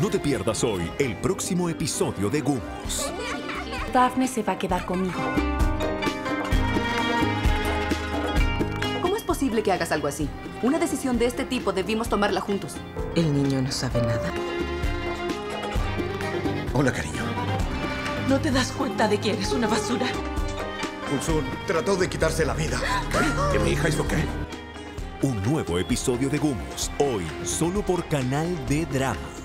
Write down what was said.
No te pierdas hoy el próximo episodio de Gumos. Daphne se va a quedar conmigo. ¿Cómo es posible que hagas algo así? Una decisión de este tipo debimos tomarla juntos. El niño no sabe nada. Hola, cariño. ¿No te das cuenta de que eres una basura? Ulsun trató de quitarse la vida. ¿Que mi hija hizo qué? Un nuevo episodio de Gumos, hoy solo por Canal de Drama.